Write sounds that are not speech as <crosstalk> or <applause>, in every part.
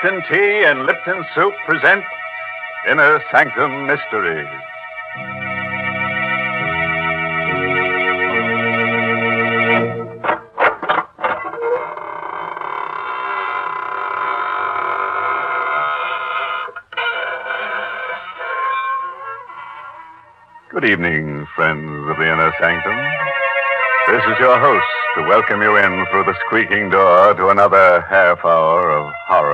Lipton Tea and Lipton Soup present Inner Sanctum Mysteries. Good evening, friends of the Inner Sanctum. This is your host to welcome you in through the squeaking door to another half hour of horror.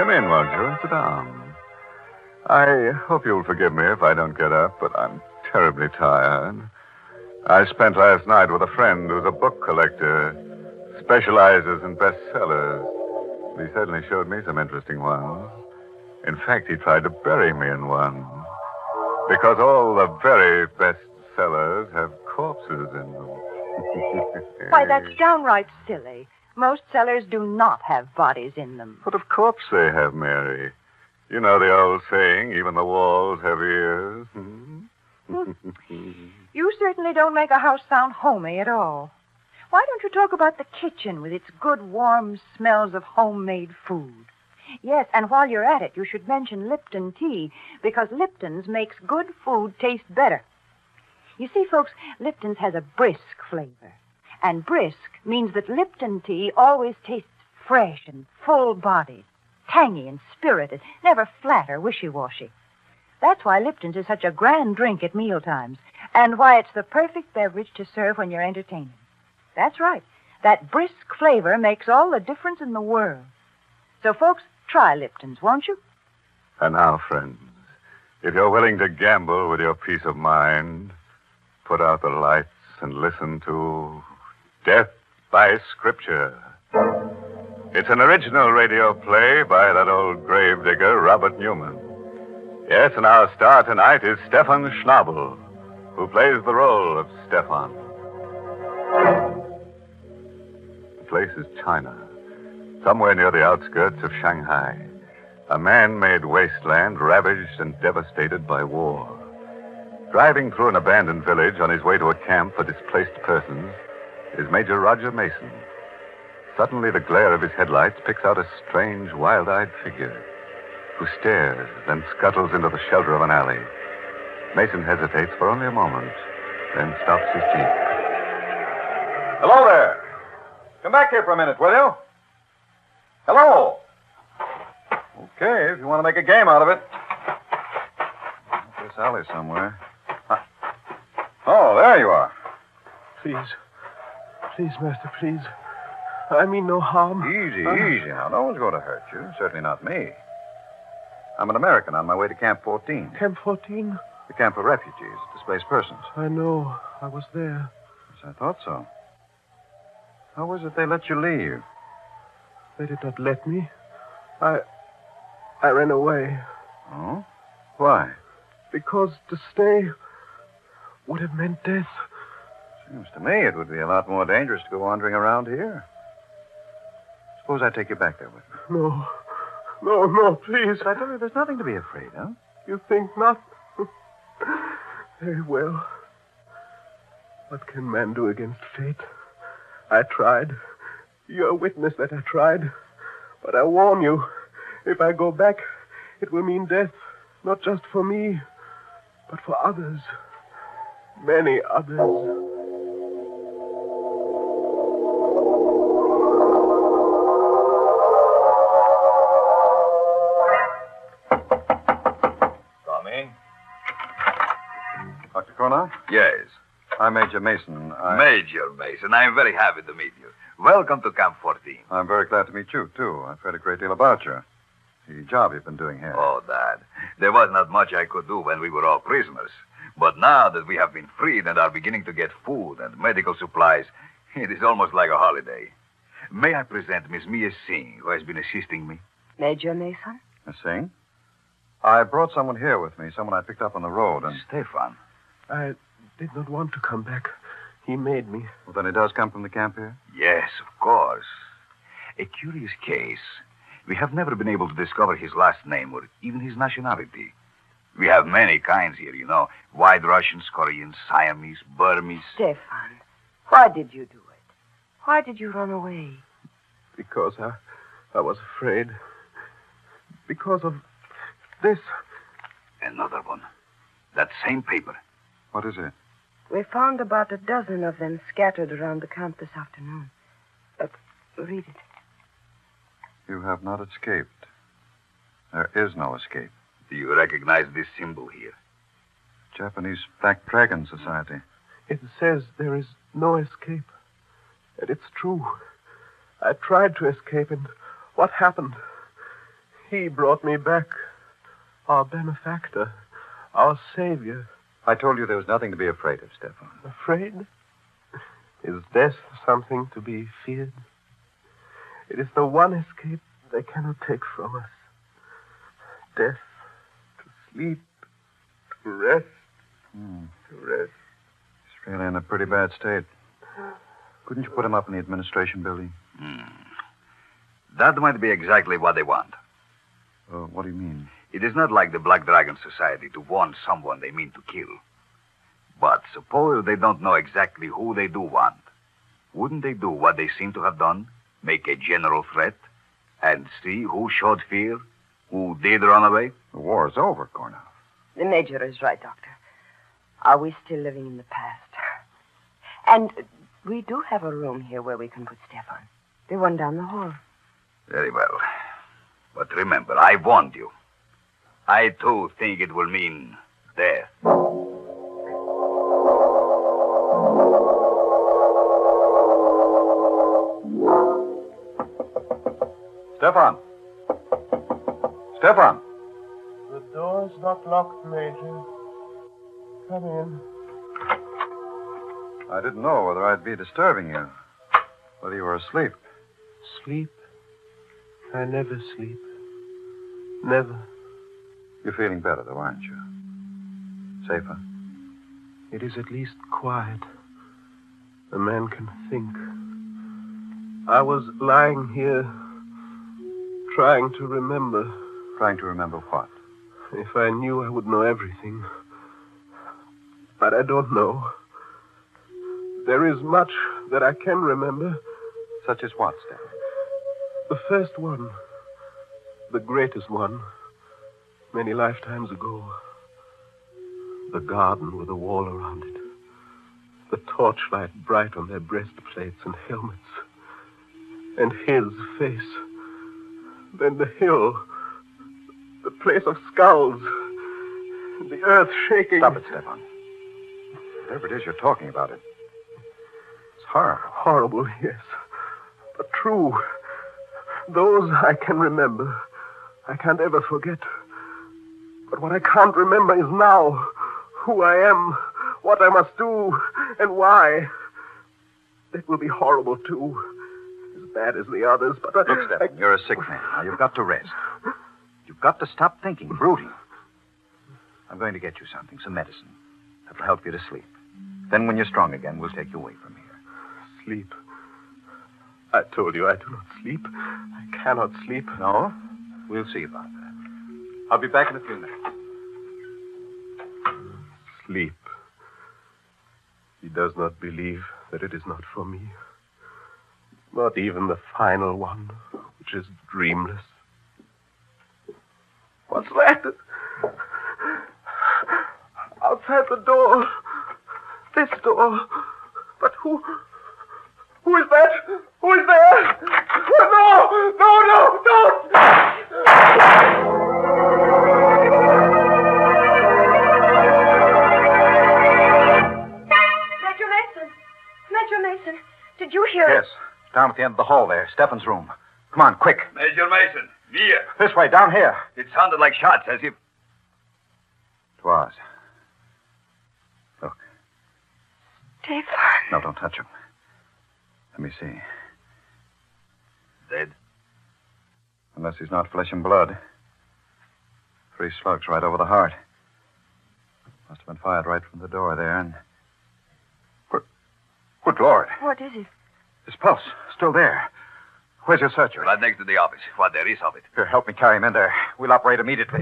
Come in, won't you, and sit down. I hope you'll forgive me if I don't get up, but I'm terribly tired. I spent last night with a friend who's a book collector, specializes in bestsellers. He certainly showed me some interesting ones. In fact, he tried to bury me in one. Because all the very best sellers have corpses in them. Why, that's <laughs> downright silly. Most cellars do not have bodies in them. But of course they have, Mary. You know the old saying, even the walls have ears. <laughs> You certainly don't make a house sound homey at all. Why don't you talk about the kitchen with its good, warm smells of homemade food? Yes, and while you're at it, you should mention Lipton tea, because Lipton's makes good food taste better. You see, folks, Lipton's has a brisk flavor. And brisk means that Lipton tea always tastes fresh and full bodied, tangy and spirited, never flat or wishy washy. That's why Lipton's is such a grand drink at mealtimes, and why it's the perfect beverage to serve when you're entertaining. That's right. That brisk flavor makes all the difference in the world. So, folks, try Lipton's, won't you? And now, friends, if you're willing to gamble with your peace of mind, put out the lights and listen to Death by Scripture. It's an original radio play by that old gravedigger, Robert Newman. Yes, and our star tonight is Stefan Schnabel, who plays the role of Stefan. The place is China, somewhere near the outskirts of Shanghai. A man made wasteland ravaged and devastated by war. Driving through an abandoned village on his way to a camp for displaced persons is Major Roger Mason. Suddenly, the glare of his headlights picks out a strange, wild eyed figure who stares, then scuttles into the shelter of an alley. Mason hesitates for only a moment, then stops his jeep. Hello there. Come back here for a minute, will you? Hello. Okay, if you want to make a game out of it. Up This alley somewhere. Huh. Oh, there you are. Please. Please, Master, please. I mean no harm. Easy, Uh, easy now. No one's going to hurt you. Certainly not me. I'm an American on my way to Camp 14, Camp 14? the camp for refugees, displaced persons. I know. I was there. Yes, I thought so. How was it they let you leave? They did not let me. I. I ran away. Oh? Why? Because to stay would have meant death. Seems to me it would be a lot more dangerous to go wandering around here. Suppose I take you back there with me. No. No, no, please. But I tell you, there's nothing to be afraid of. You think not? Very well. What can man do against fate? I tried. You're a witness that I tried. But I warn you, if I go back, it will mean death, not just for me, but for others. Many others. Dr. Cornell? Yes. I'm Major Mason. I... Major Mason, I'm very happy to meet you. Welcome to Camp 14. I'm very glad to meet you, too. I've heard a great deal about you. The job you've been doing here. Oh, Dad. There was not much I could do when we were all prisoners. But now that we have been freed and are beginning to get food and medical supplies, it is almost like a holiday. May I present Miss Mia Singh, who has been assisting me? Major Mason? Miss Singh? I brought someone here with me, someone I picked up on the road, and Stefan. I did not want to come back. He made me. well, then he does come from the camp here? Yes, of course. A curious case. We have never been able to discover his last name or even his nationality. We have many kinds here, you know. White Russians, Koreans, Siamese, Burmese. Stefan, why did you do it? Why did you run away? Because I, I was afraid. Because of this. Another one. That same paper. What is it? We found about a dozen of them scattered around the camp this afternoon. Uh, read it. You have not escaped. There is no escape. Do you recognize this symbol here? Japanese Black Dragon Society. It says there is no escape. And it's true. I tried to escape, and what happened? He brought me back. Our benefactor. Our savior. I told you there was nothing to be afraid of, Stefan. Afraid? Is death something to be feared? It is the one escape they cannot take from us. Death, to sleep, to rest, Hmm. to rest. He's really in a pretty bad state. Couldn't you put him up in the administration building? Hmm. That might be exactly what they want. Uh, what do you mean? It is not like the Black Dragon Society to warn someone they mean to kill. But suppose they don't know exactly who they do want. Wouldn't they do what they seem to have done? Make a general threat? And see who showed fear? Who did run away? The war is over, Kornoff. The Major is right, Doctor. Are we still living in the past? And we do have a room here where we can put Stefan. The one down the hall. Very well. But remember, I warned you. I, too, think it will mean death. Stefan! Stefan! The door's not locked, Major. Come in. I didn't know whether I'd be disturbing you. Whether you were asleep. Sleep? I never sleep. Never. You're feeling better, though, aren't you? Safer? It is at least quiet. A man can think. I was lying here, trying to remember. Trying to remember what? If I knew, I would know everything. But I don't know. There is much that I can remember. Such as what, Stefan? The first one, the greatest one, many lifetimes ago. The garden with a wall around it. The torchlight bright on their breastplates and helmets. And his face. Then the hill. The place of skulls. The earth shaking. Stop it, Stefan. Whatever it is you're talking about, it. It's horror. Horrible, yes. But true. Those I can remember. I can't ever forget. But what I can't remember is now. Who I am, what I must do, and why. That will be horrible, too. As bad as the others, but... I- Look, Stefan, you're a sick man. Now, you've got to rest. You've got to stop thinking, brooding. I'm going to get you something, some medicine. That'll help you to sleep. Then, when you're strong again, we'll take you away from here. Sleep. I told you I do not sleep. I cannot sleep. No? We'll see about that. I'll be back in a few minutes. Sleep. He does not believe that it is not for me. Not even the final one, which is dreamless. What's that? Outside the door. This door. But who. Who is that? Who is there? No! No, no, don't! Mason, did you hear Yes. Down at the end of the hall there, Stefan's room. Come on, quick. Major Mason, near. This way, down here. It sounded like shots, as if. It was. Look. Stefan. No, don't touch him. Let me see. Dead. Unless he's not flesh and blood. Three slugs right over the heart. Must have been fired right from the door there, and. Good Lord. What is it? His pulse, still there. Where's your searcher? Right next to the office, what there is of it. Here, help me carry him in there. We'll operate immediately.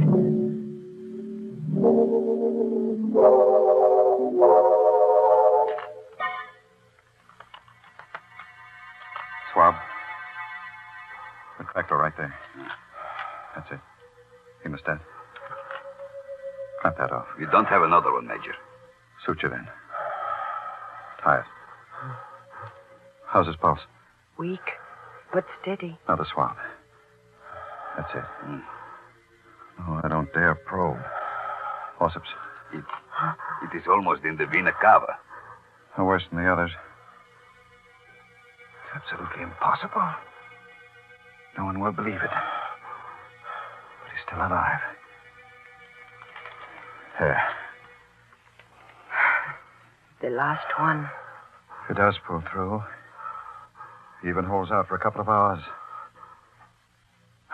Swab. The collector right there. That's it. Hemostat. Clamp that off. You don't have another one, Major. Suture then. Tie it. How's his pulse? Weak, but steady. Now the swab. That's it. Hmm. Oh, I don't dare probe. Forceps. It, it is almost in the vena cava. No worse than the others. It's absolutely impossible. No one will believe it. But he's still alive. There. The last one. If he does pull through, he even holds out for a couple of hours,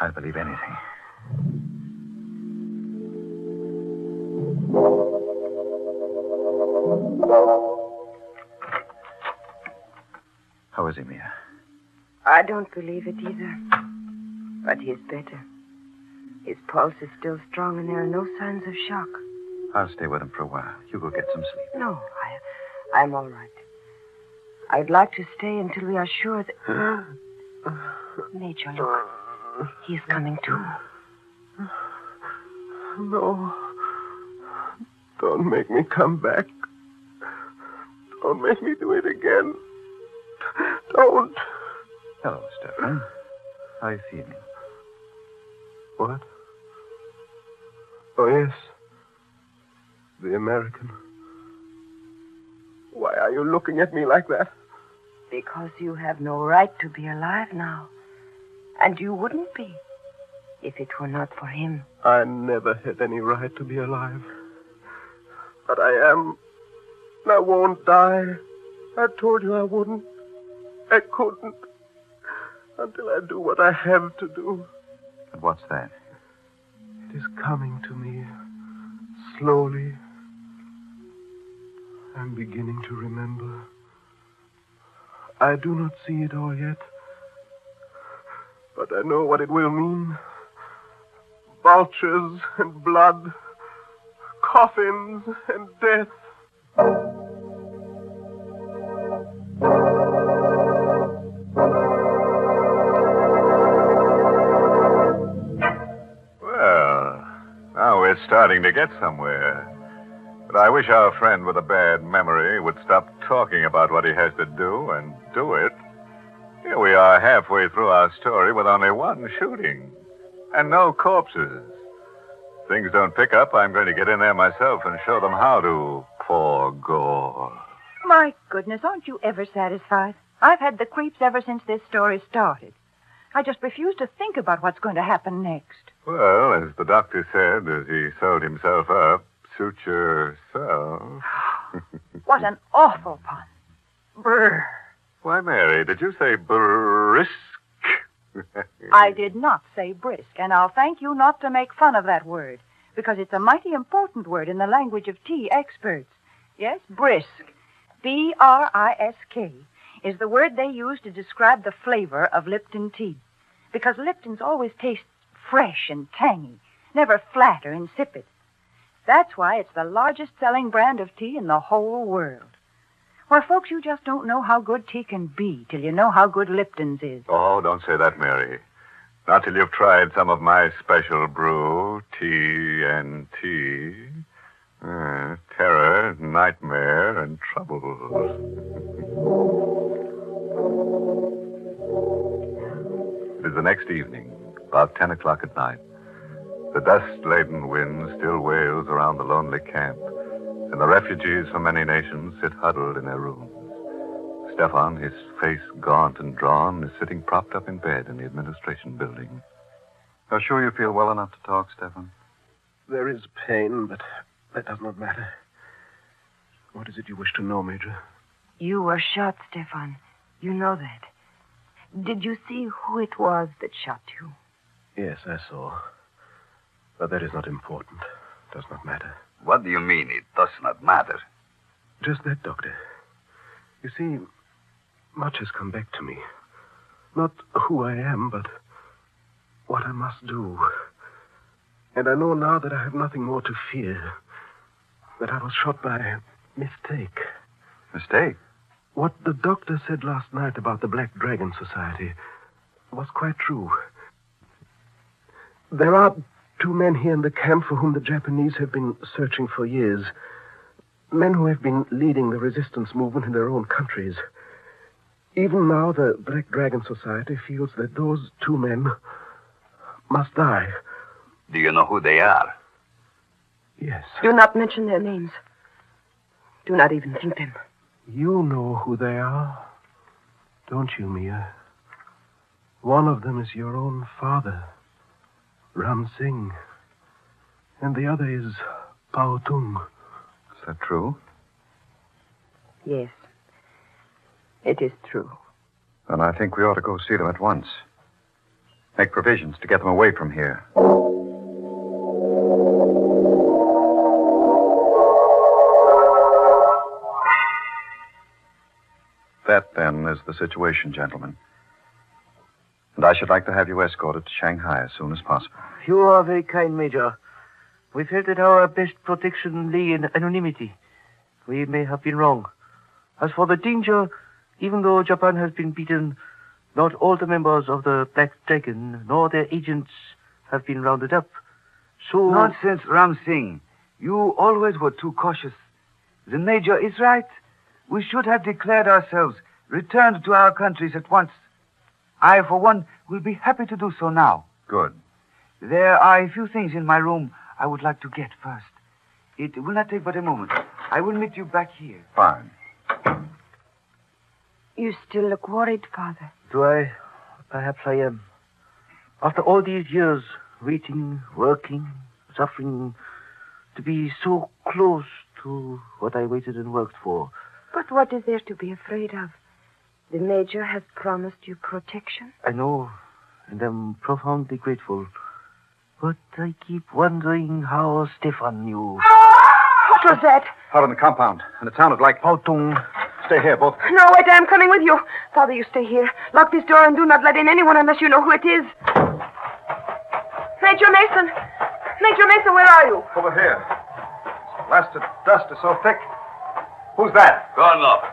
I'd believe anything. How is he, Mia? I don't believe it either. But he's better. His pulse is still strong, and there are no signs of shock. I'll stay with him for a while. You go get some sleep. No, I, I'm all right. I'd like to stay until we are sure that. <gasps> Major, look. He is coming too. No. Don't make me come back. Don't make me do it again. Don't. Hello, Stefan. How are you feeling? What? Oh, yes. The American. Why are you looking at me like that? Because you have no right to be alive now. And you wouldn't be if it were not for him. I never had any right to be alive. But I am. And I won't die. I told you I wouldn't. I couldn't. Until I do what I have to do. And what's that? It is coming to me. Slowly. I'm beginning to remember. I do not see it all yet. But I know what it will mean. Vultures and blood. Coffins and death. Well, now we're starting to get somewhere. But I wish our friend with a bad memory would stop talking about what he has to do and do it. Here we are halfway through our story with only one shooting and no corpses. If things don't pick up, I'm going to get in there myself and show them how to pour gore. My goodness, aren't you ever satisfied? I've had the creeps ever since this story started. I just refuse to think about what's going to happen next. Well, as the doctor said as he sewed himself up, suit yourself. <gasps> What an awful pun. Brr. Why, Mary, did you say brisk? <laughs> I did not say brisk, and I'll thank you not to make fun of that word, because it's a mighty important word in the language of tea experts. Yes, brisk. B R I S K is the word they use to describe the flavor of Lipton tea. Because Lipton's always tastes fresh and tangy, never flat or insipid. That's why it's the largest selling brand of tea in the whole world. Why, folks, you just don't know how good tea can be till you know how good Lipton's is. Oh, don't say that, Mary. Not till you've tried some of my special brew, tea and tea. Uh, terror, nightmare, and trouble. It is the next evening, about ten o'clock at night. The dust-laden wind still wails around the lonely camp, and the refugees from many nations sit huddled in their rooms. Stefan, his face gaunt and drawn, is sitting propped up in bed in the administration building. You're sure you feel well enough to talk, Stefan? There is pain, but that does not matter. What is it you wish to know, Major? You were shot, Stefan. You know that. Did you see who it was that shot you? Yes, I saw. But that is not important. It Does not matter. What do you mean it does not matter? Just that, Doctor. You see, much has come back to me. Not who I am, but what I must do. And I know now that I have nothing more to fear. That I was shot by mistake. Mistake? What the doctor said last night about the Black Dragon Society was quite true. There are two men here in the camp for whom the Japanese have been searching for years. Men who have been leading the resistance movement in their own countries. Even now, the Black Dragon Society feels that those two men must die. Do you know who they are? Yes. Do not mention their names. Do not even think them. You know who they are, don't you, Mia? One of them is your own father, Ram Singh. And the other is Pao Tung. Is that true? Yes. It is true. Then I think we ought to go see them at once. Make provisions to get them away from here. That, then, is the situation, gentlemen. And I should like to have you escorted to Shanghai as soon as possible. You are very kind, Major. We felt that our best protection lay in anonymity. We may have been wrong. As for the danger, even though Japan has been beaten, not all the members of the Black Dragon nor their agents have been rounded up. So. Nonsense, Ram Singh. You always were too cautious. The Major is right. We should have declared ourselves, returned to our countries at once. I, for one, will be happy to do so now. Good. There are a few things in my room I would like to get first. It will not take but a moment. I will meet you back here. Fine. You still look worried, Father. Do I? Perhaps I am. After all these years, waiting, working, suffering, to be so close to what I waited and worked for. But what is there to be afraid of? The Major has promised you protection. I know, and I'm profoundly grateful. But I keep wondering how Stefan knew. What was that? Out in the compound, and it sounded like. Pao Tung. Stay here, both. No, wait, I'm coming with you. Father, you stay here. Lock this door and do not let in anyone unless you know who it is. Major Mason! Major Mason, where are you? Over here. This blasted dust is so thick. Who's that? Kornoff,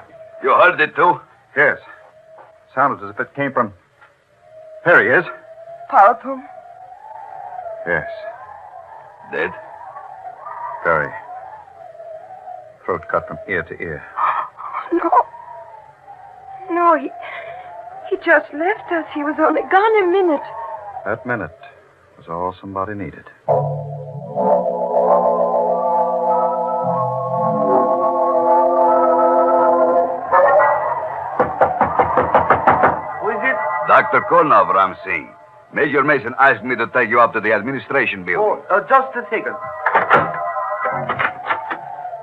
you heard it too? Yes. Sounded as if it came from. Here he is. Pao Tung. Yes. Dead? Very. Throat cut from ear to ear. <gasps> No. No, he. He just left us. He was only gone a minute. That minute was all somebody needed. Who is it? Dr. Kornov, Ram Singh. Major Mason asked me to take you up to the administration building. Oh, uh, just a second.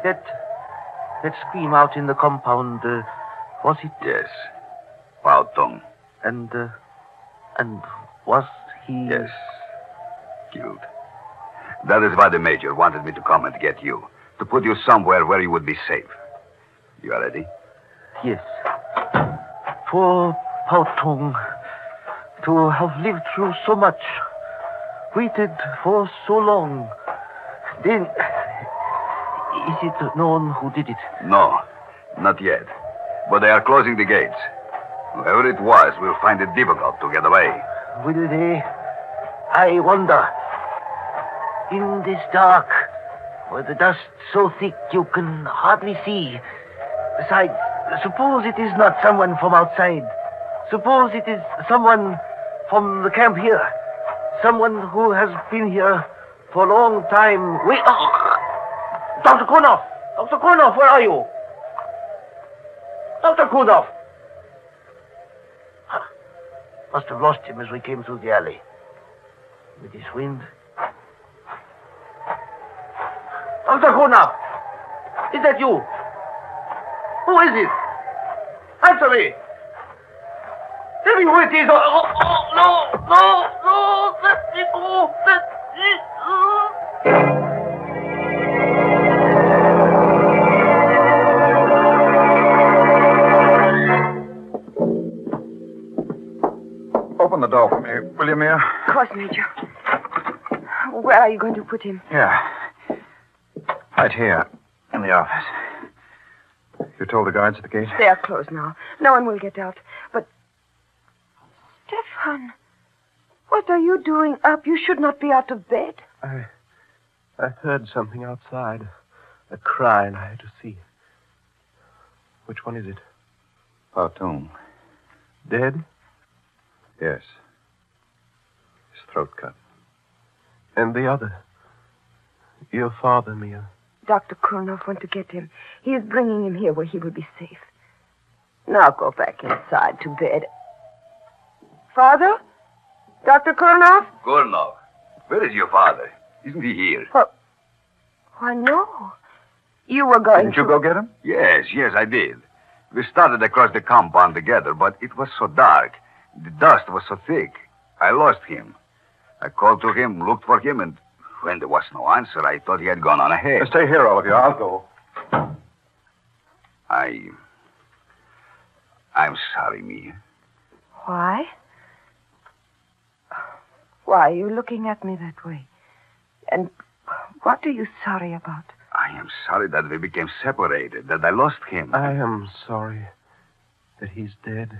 That. That scream out in the compound, uh, was it? Yes. Pao Tung. And, uh, and was he. Yes. Killed. That is why the Major wanted me to come and get you. To put you somewhere where you would be safe. You are ready? Yes. Poor Pao Tung. To have lived through so much, waited for so long. Then, is it known who did it? No, not yet. But they are closing the gates. Whoever it was will find it difficult to get away. Will they? I wonder. In this dark, where the dust so thick you can hardly see. Besides, suppose it is not someone from outside. Suppose it is someone from the camp here. Someone who has been here for a long time. Wait. Oh. Dr. Kornoff! Dr. Kornoff, where are you? Dr. Huh. Must have lost him as we came through the alley. With this wind. Dr. Kornoff! Is that you? Who is it? Answer me! Tell me is. Oh, oh, oh, no, no, no, let me go. Let me go. Open the door for me, will you, Mia? Of course, Major. Where are you going to put him? Yeah. Right here, in the office. You told the guards at the gate? They are closed now. No one will get out. But. Stefan, what are you doing up? You should not be out of bed. I. I heard something outside. A cry, and I had to see. Which one is it? Pao Tung. Dead? Yes. His throat cut. And the other? Your father, Mia. Dr. Kornoff went to get him. He is bringing him here where he will be safe. Now go back inside to bed. Father? Dr. Kornoff? Kornoff, where is your father? Isn't he here? Why, no. You were going Didn't to... you go get him? Yes, yes, I did. We started across the compound together, but it was so dark. The dust was so thick. I lost him. I called to him, looked for him, and when there was no answer, I thought he had gone on ahead. Stay here, all of you. I'll go. I. I'm sorry, Mia. Why? Why are you looking at me that way? And what are you sorry about? I am sorry that we became separated, that I lost him. I am sorry that he's dead.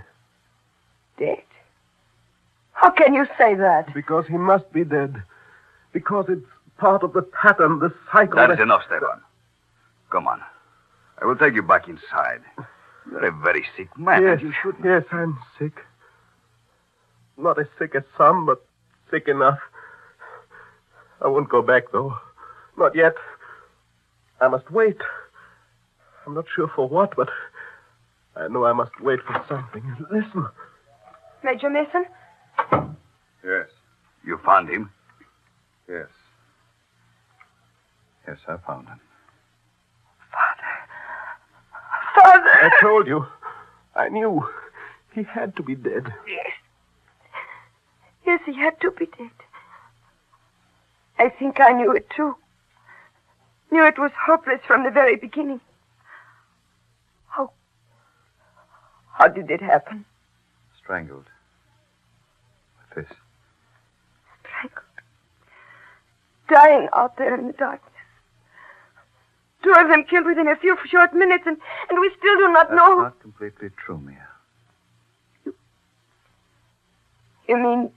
Dead? How can you say that? Because he must be dead. Because it's part of the pattern, the cycle. That is enough, Stefan. Come on. I will take you back inside. You're a very sick man. Yes, and you shouldn't. yes, I'm sick. Not as sick as some, but sick enough. I won't go back, though. Not yet. I must wait. I'm not sure for what, but I know I must wait for something. Listen. Major Mason? Yes. You found him? Yes. Yes, I found him. Father! Father! I told you. I knew. He had to be dead. Yes. He had to be dead. I think I knew it too. Knew it was hopeless from the very beginning. How. How did it happen? Strangled. With this. Strangled. Dying out there in the darkness. Two of them killed within a few short minutes, and, and we still do not That's know. not completely true, Mia. You mean.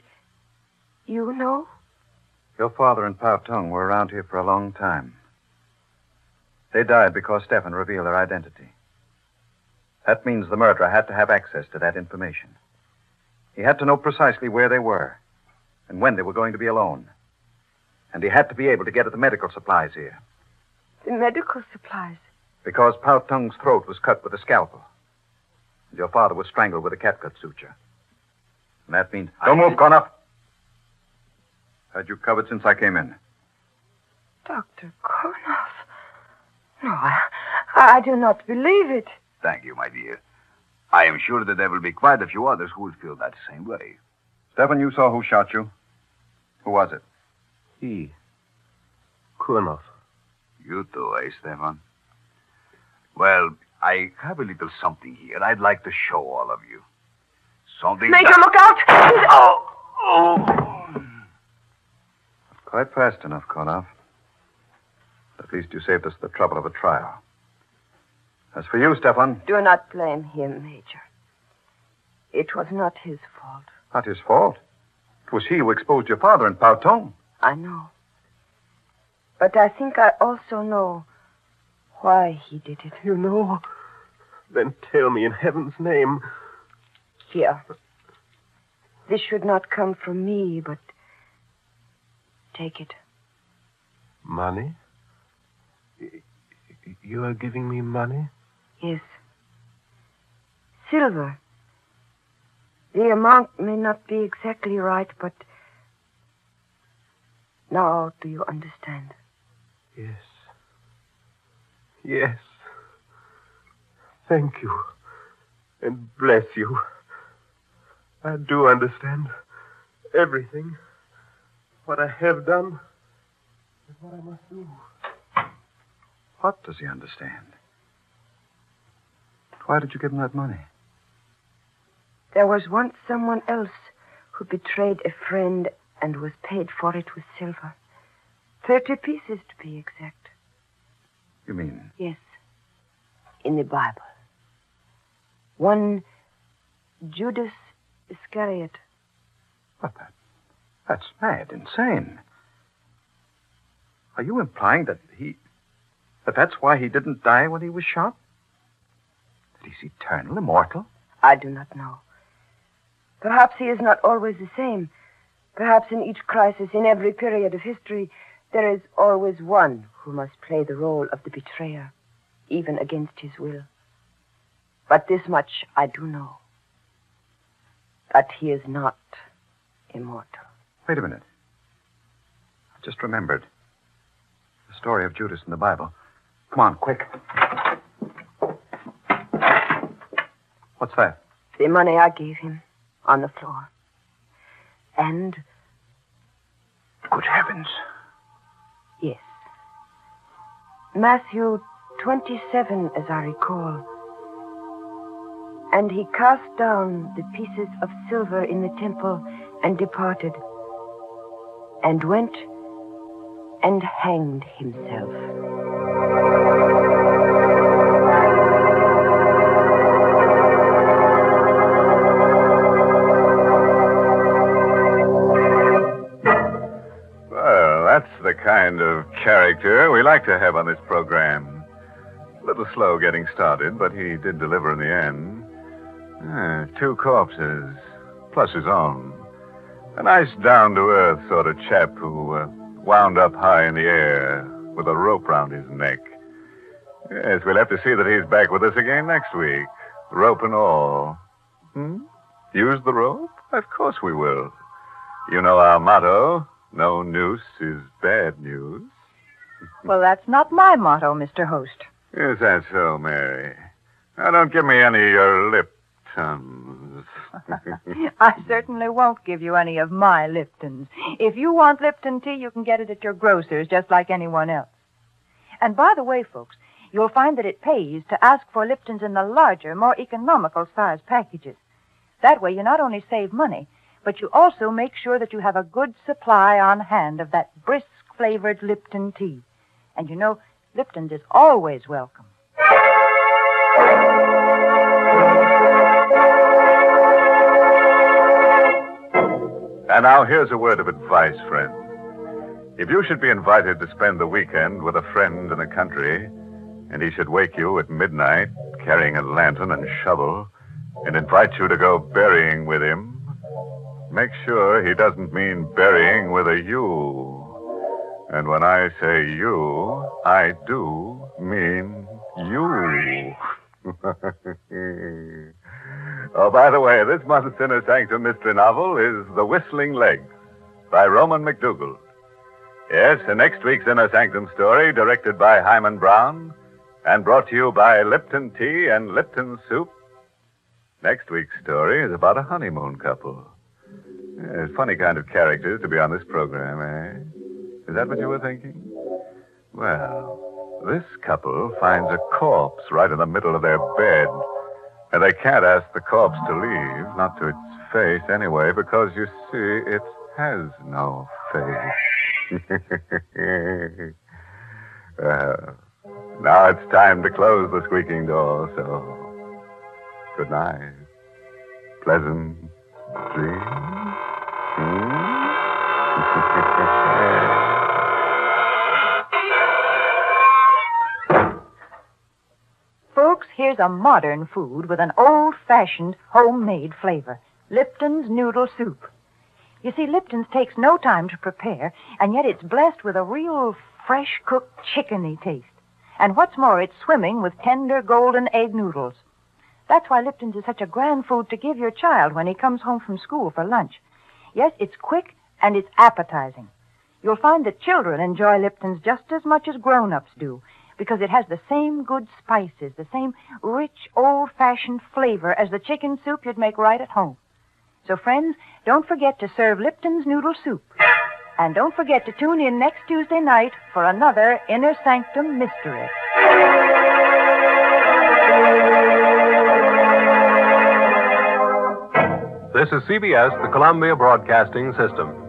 You know? Your father and Pao Tung were around here for a long time. They died because Stefan revealed their identity. That means the murderer had to have access to that information. He had to know precisely where they were and when they were going to be alone. And he had to be able to get at the medical supplies here The medical supplies. because Pao Tung's throat was cut with a scalpel. And your father was strangled with a catgut suture. And that means. Don't move, Kornoff. Had you covered since I came in. Dr. Kornoff. No, I, I do not believe it. Thank you, my dear. I am sure that there will be quite a few others who will feel that same way. Stefan, you saw who shot you. Who was it? He. Kornoff. You too, eh, Stefan? Well, I have a little something here I'd like to show all of you. Something. Major, that- look out! Oh! Oh! Quite fast enough, Kornoff. At least you saved us the trouble of a trial. As for you, Stefan, Do not blame him, Major. It was not his fault. not his fault. It was he who exposed your father in Pao Tung. I know. But I think I also know why he did it. You know? Then tell me in heaven's name. Here. This should not come from me, but take it. Money? You are giving me money? Yes. Silver. The amount may not be exactly right, but now do you understand? Yes. Yes. Thank you. And bless you. I do understand everything. What I have done and what I must do. What does he understand? Why did you give him that money? There was once someone else who betrayed a friend and was paid for it with silver. Thirty pieces to be exact. You mean Yes. In the Bible. One Judas Iscariot. what? That, that's mad, insane. Are you implying that he. that that's why he didn't die when he was shot? That he's eternal, immortal? I do not know. Perhaps he is not always the same. Perhaps in each crisis, in every period of history, there is always one who must play the role of the betrayer, even against his will. But this much I do know that he is not immortal. Wait a minute. I just remembered. The story of Judas in the Bible. Come on, quick. What's that? The money I gave him on the floor. And, Good heavens. yes, Matthew 27, as I recall. And he cast down the pieces of silver in the temple and departed, and went and hanged himself. Well, that's the kind of character we like to have on this program. A little slow getting started, but he did deliver in the end. Ah, two corpses, plus his own. A nice down to earth sort of chap who uh, wound up high in the air with a rope round his neck. Yes, we'll have to see that he's back with us again next week, rope and all. Hmm? Use the rope? Of course we will. You know our motto no noose is bad news. <laughs> Well, that's not my motto, Mr. Host. Is that so, Mary? Now, don't give me any of your lip tons. <laughs> I certainly won't give you any of my Liptons. If you want Lipton tea, you can get it at your grocer's just like anyone else. And by the way, folks, you'll find that it pays to ask for Liptons in the larger, more economical size packages. That way you not only save money, but you also make sure that you have a good supply on hand of that brisk flavored Lipton tea. And you know, Lipton's is always welcome. And now here's a word of advice, friend. If you should be invited to spend the weekend with a friend in the country, and he should wake you at midnight carrying a lantern and shovel, and invite you to go burying with him, make sure he doesn't mean burying with a U. And when I say you, I do mean you. <laughs> oh, by the way, this month's Inner Sanctum Mystery novel is The Whistling Legs by Roman McDougald. Yes, and next week's Inner Sanctum story, directed by Himan Brown and brought to you by Lipton Tea and Lipton Soup. Next week's story is about a honeymoon couple. Yes, funny kind of characters to be on this program, eh? Is that what you were thinking? Well, this couple finds a corpse right in the middle of their bed. And they can't ask the corpse to leave, not to its face anyway, because you see, it has no face. well, <laughs> now it's time to close the squeaking door, so good night. Pleasant dreams. Hmm? A modern food with an old-fashioned homemade flavor. Lipton's noodle soup. You see, Lipton's takes no time to prepare, and yet it's blessed with a real fresh cooked chickeny taste. And what's more, it's swimming with tender golden egg noodles. That's why Lipton's is such a grand food to give your child when he comes home from school for lunch. Yes, it's quick and it's appetizing. You'll find that children enjoy Lipton's just as much as grown-ups do because it has the same good spices, the same rich, old-fashioned flavor as the chicken soup you'd make right at home. So, friends, don't forget to serve Lipton's noodle soup. And don't forget to tune in next Tuesday night for another Inner Sanctum Mystery. This is CBS, the Columbia Broadcasting System.